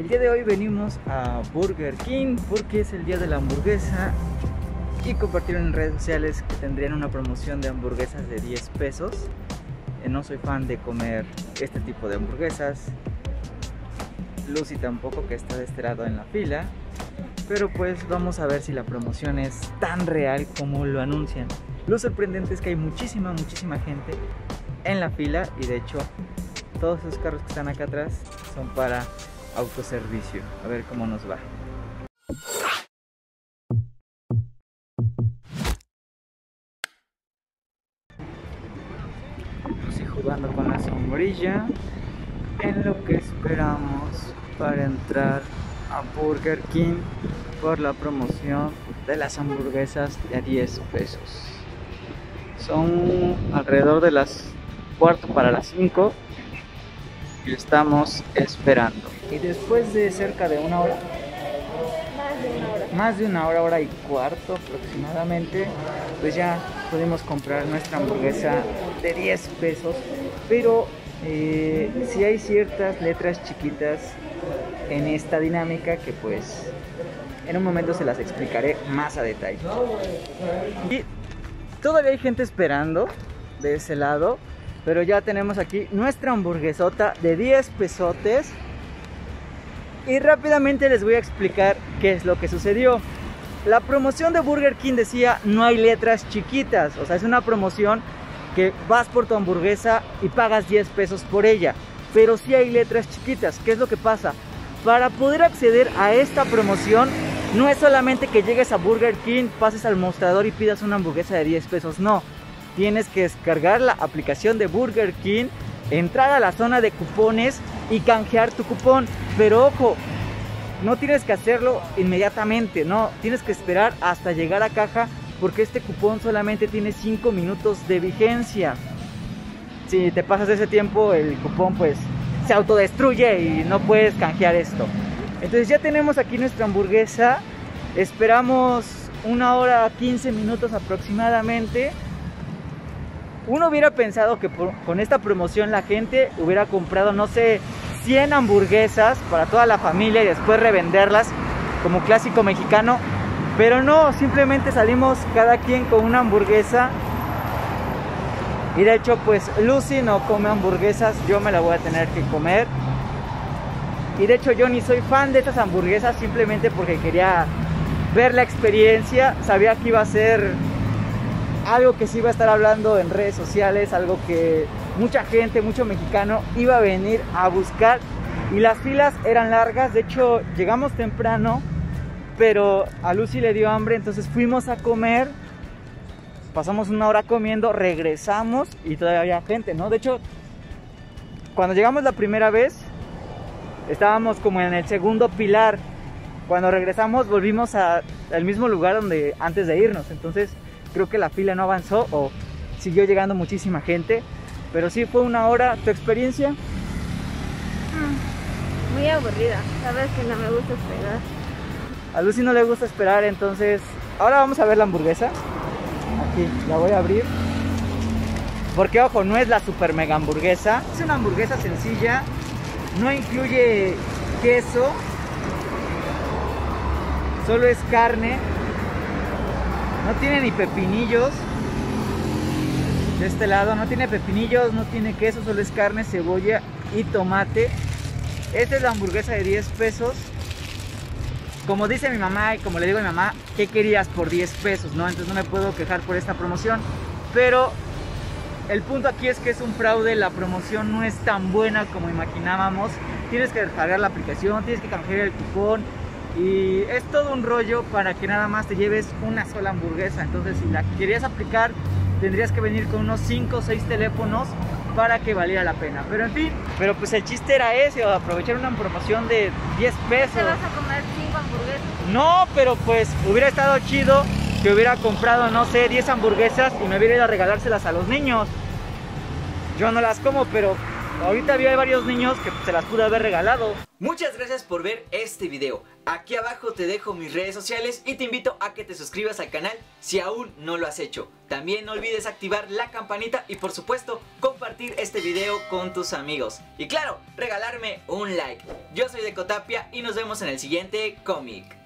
El día de hoy venimos a Burger King porque es el día de la hamburguesa y compartieron en redes sociales que tendrían una promoción de hamburguesas de 10 pesos. Eh, no soy fan de comer este tipo de hamburguesas. Lucy tampoco que está de este en la fila. Pero pues vamos a ver si la promoción es tan real como lo anuncian. Lo sorprendente es que hay muchísima, muchísima gente en la fila y de hecho todos esos carros que están acá atrás son para autoservicio. A ver cómo nos va. Estoy jugando con la sombrilla en lo que esperamos para entrar a Burger King por la promoción de las hamburguesas de 10 pesos. Son alrededor de las cuarto para las 5 y estamos esperando. Y después de cerca de una hora, Más de una hora. hora y cuarto aproximadamente, pues ya pudimos comprar nuestra hamburguesa de 10 pesos. Pero eh, si hay ciertas letras chiquitas en esta dinámica que pues en un momento se las explicaré más a detalle. Y todavía hay gente esperando de ese lado, pero ya tenemos aquí nuestra hamburguesota de 10 pesotes. Y rápidamente les voy a explicar qué es lo que sucedió. La promoción de Burger King decía no hay letras chiquitas, o sea, es una promoción que vas por tu hamburguesa y pagas 10 pesos por ella, pero sí hay letras chiquitas. ¿Qué es lo que pasa? Para poder acceder a esta promoción no es solamente que llegues a Burger King, pases al mostrador y pidas una hamburguesa de 10 pesos, no. Tienes que descargar la aplicación de Burger King, entrar a la zona de cupones y canjear tu cupón. Pero ojo, no tienes que hacerlo inmediatamente, no, tienes que esperar hasta llegar a caja porque este cupón solamente tiene 5 minutos de vigencia. Si te pasas ese tiempo, el cupón pues se autodestruye y no puedes canjear esto. Entonces ya tenemos aquí nuestra hamburguesa, esperamos una hora 15 minutos aproximadamente. Uno hubiera pensado que con esta promoción la gente hubiera comprado, no sé, 100 hamburguesas para toda la familia y después revenderlas como clásico mexicano. Pero no, simplemente salimos cada quien con una hamburguesa. Y de hecho, pues Lucy no come hamburguesas, yo me la voy a tener que comer. Y de hecho yo ni soy fan de estas hamburguesas simplemente porque quería ver la experiencia. Sabía que iba a ser algo que se iba a estar hablando en redes sociales, algo que mucha gente, mucho mexicano iba a venir a buscar. Y las filas eran largas, de hecho llegamos temprano, pero a Lucy le dio hambre, entonces fuimos a comer. Pasamos una hora comiendo, regresamos y todavía había gente, ¿no? De hecho, cuando llegamos la primera vez, estábamos como en el segundo pilar. Cuando regresamos volvimos al mismo lugar donde antes de irnos. Entonces creo que la fila no avanzó o siguió llegando muchísima gente. Pero sí fue una hora. ¿Tu experiencia? Mm, Muy aburrida. Sabes que no me gusta esperar. A Lucy no le gusta esperar, entonces ahora vamos a ver la hamburguesa. Aquí, la voy a abrir. Porque ojo, no es la super mega hamburguesa. Es una hamburguesa sencilla. No incluye queso. Solo es carne. No tiene ni pepinillos. De este lado no tiene pepinillos, no tiene queso, solo es carne, cebolla y tomate. Esta es la hamburguesa de 10 pesos como dice mi mamá y como le digo a mi mamá, ¿qué querías por 10 pesos? ¿no? Entonces no me puedo quejar por esta promoción. Pero el punto aquí es que es un fraude, la promoción no es tan buena como imaginábamos. Tienes que descargar la aplicación, tienes que canjear el cupón y es todo un rollo para que nada más te lleves una sola hamburguesa. Entonces si la querías aplicar, tendrías que venir con unos 5 o 6 teléfonos para que valiera la pena. Pero en fin, pero pues el chiste era ese, aprovechar una promoción de 10 pesos. ¿Te vas a comer cinco hamburguesas? No, pero pues hubiera estado chido que hubiera comprado, no sé, 10 hamburguesas y me hubiera ido a regalárselas a los niños. Yo no las como, pero ahorita había varios niños que se las pude haber regalado. Muchas gracias por ver este video. Aquí abajo te dejo mis redes sociales y te invito a que te suscribas al canal si aún no lo has hecho. También no olvides activar la campanita y por supuesto compartir este video con tus amigos. Y claro, regalarme un like. Yo soy Decotapia y nos vemos en el siguiente cómic.